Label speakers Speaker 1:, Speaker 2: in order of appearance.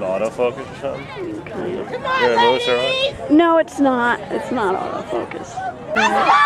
Speaker 1: autofocus or something?
Speaker 2: Come on,
Speaker 1: You're Lewis.
Speaker 2: No, it's not. It's not autofocus.